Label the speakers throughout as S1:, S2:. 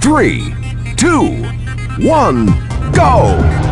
S1: Three, two, one, go!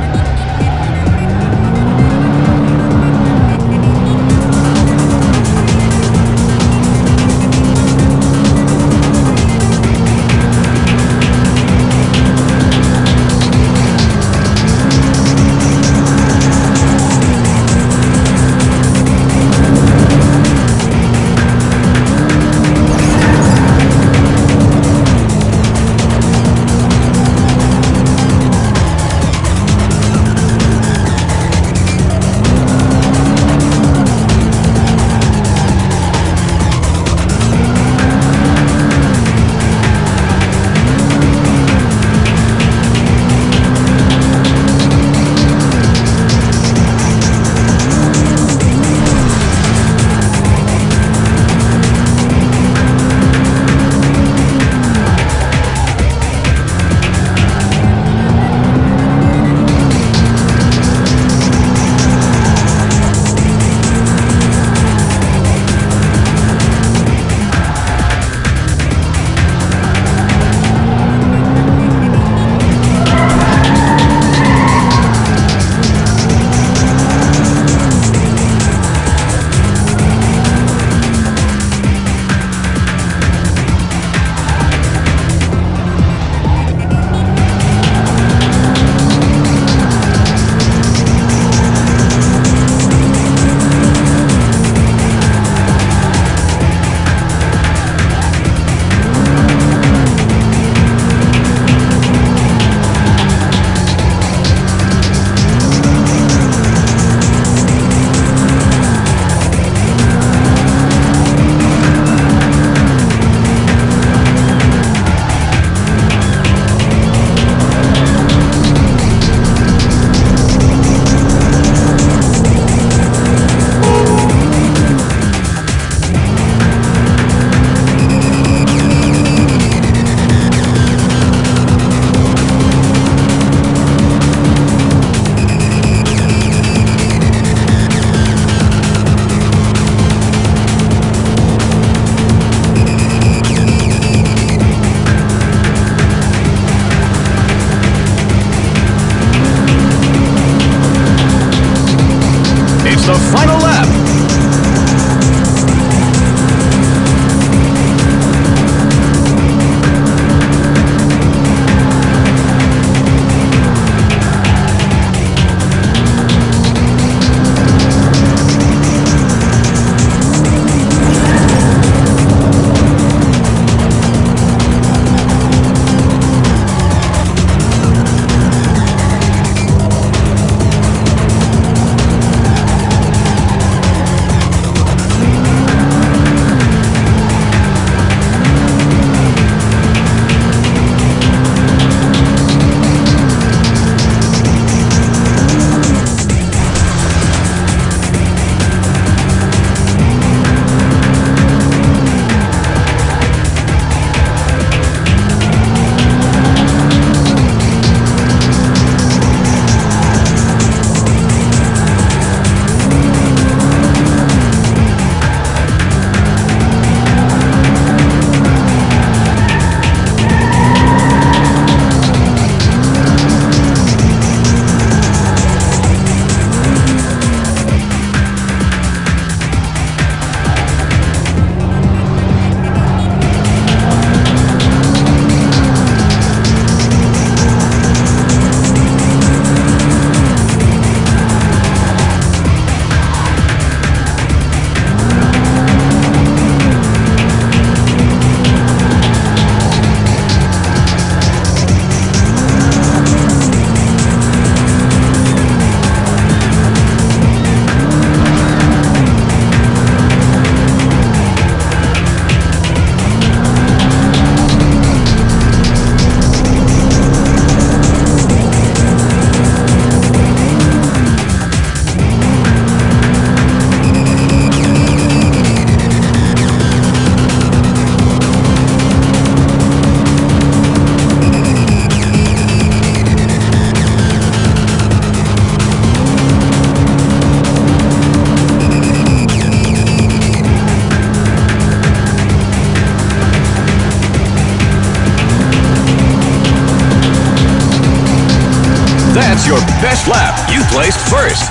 S1: First.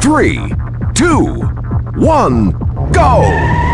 S1: Three, two, one, go!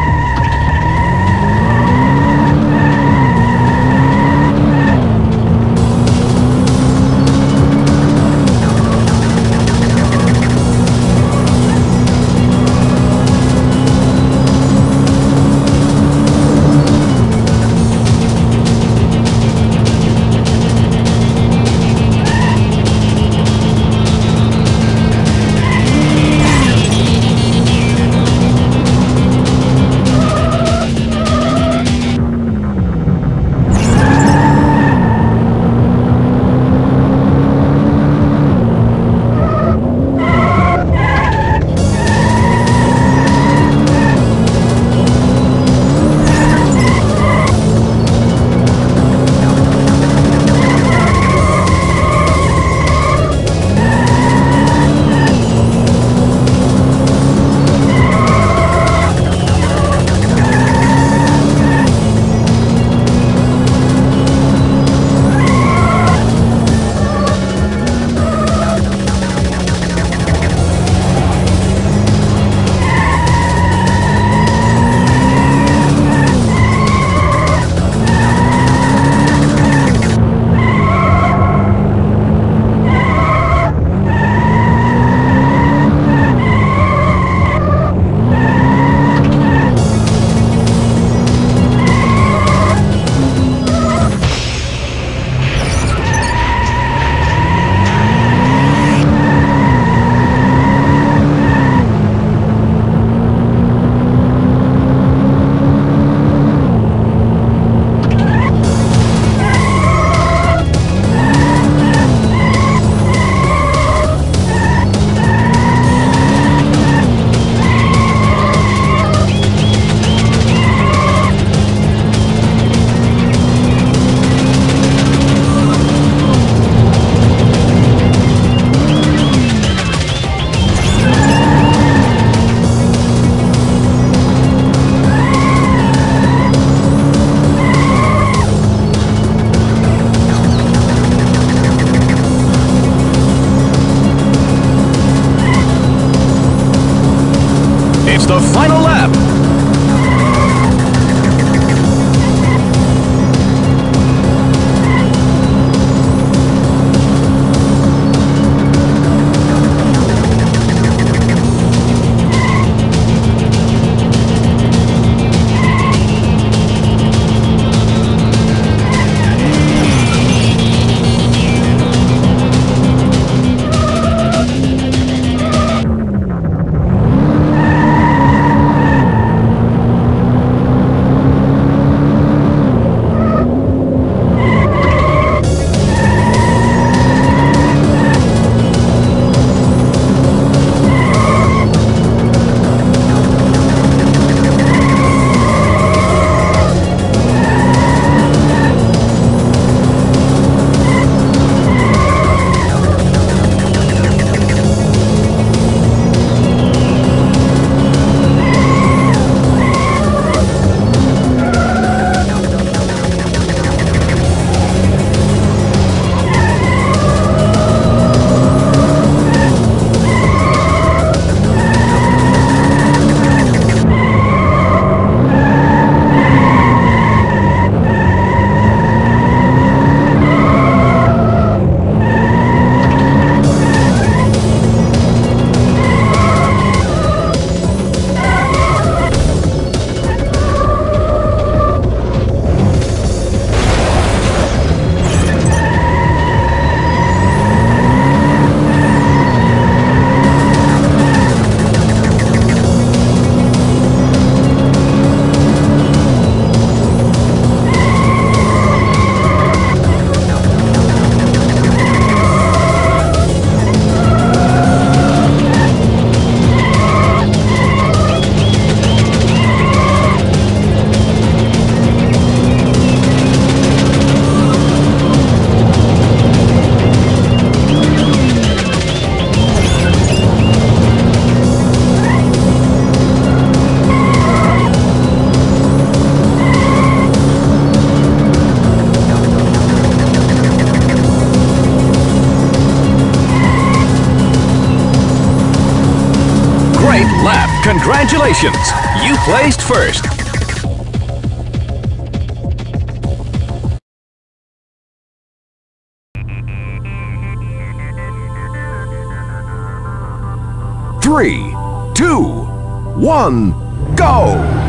S1: Congratulations. You placed first. Three, two, one, go!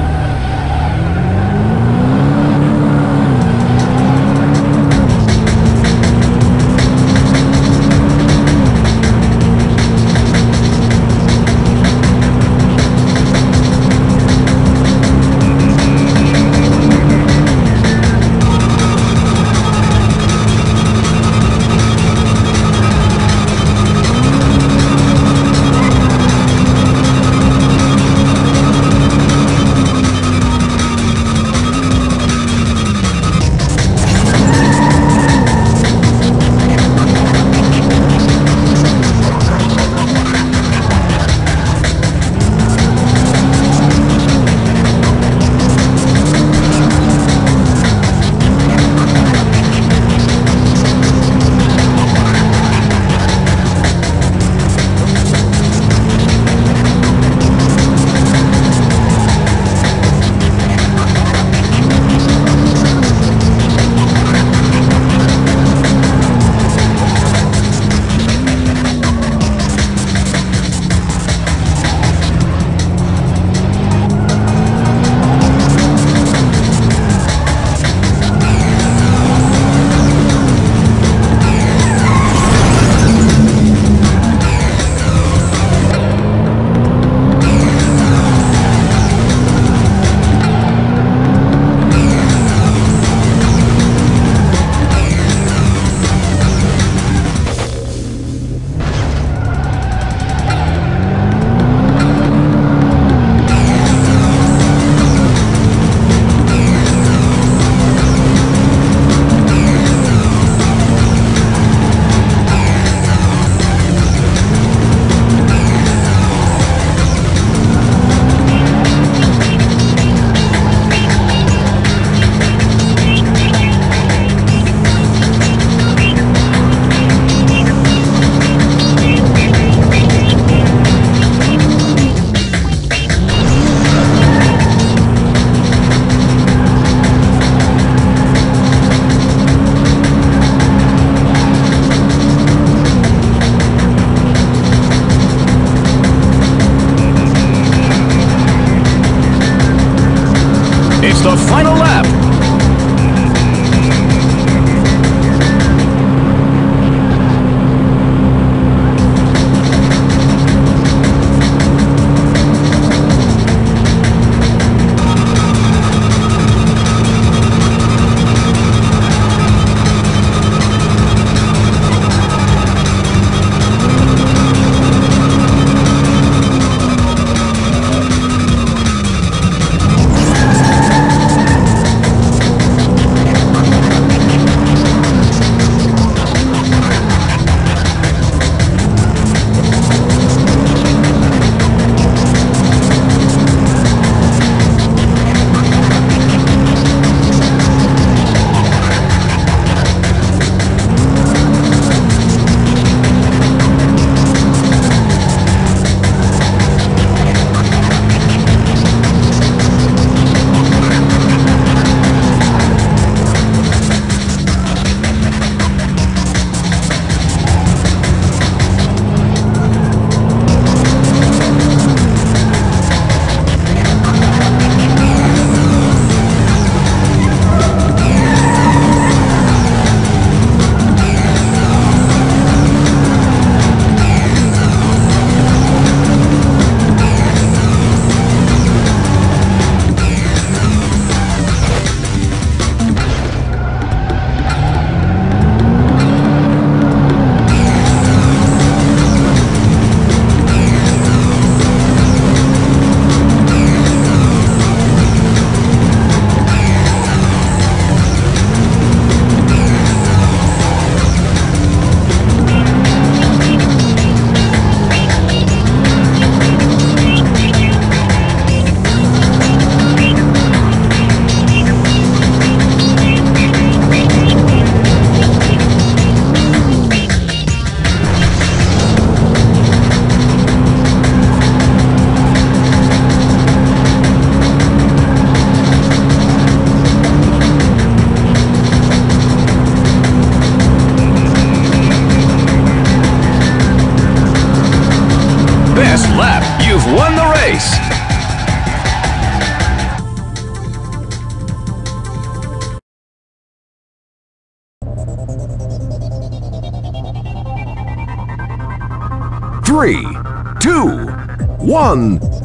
S1: One,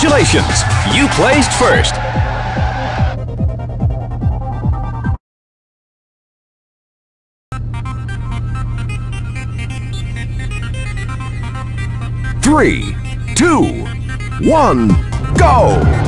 S1: Congratulations. You placed first. Three, two, one, go!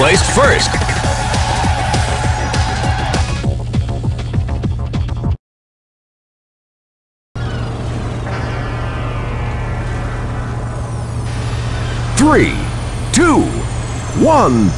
S1: Placed first. Three, two, one,